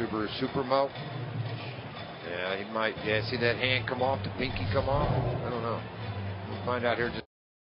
Subaru Supermo. Yeah, he might. Yeah, see that hand come off, the pinky come off? I don't know. We'll find out here just.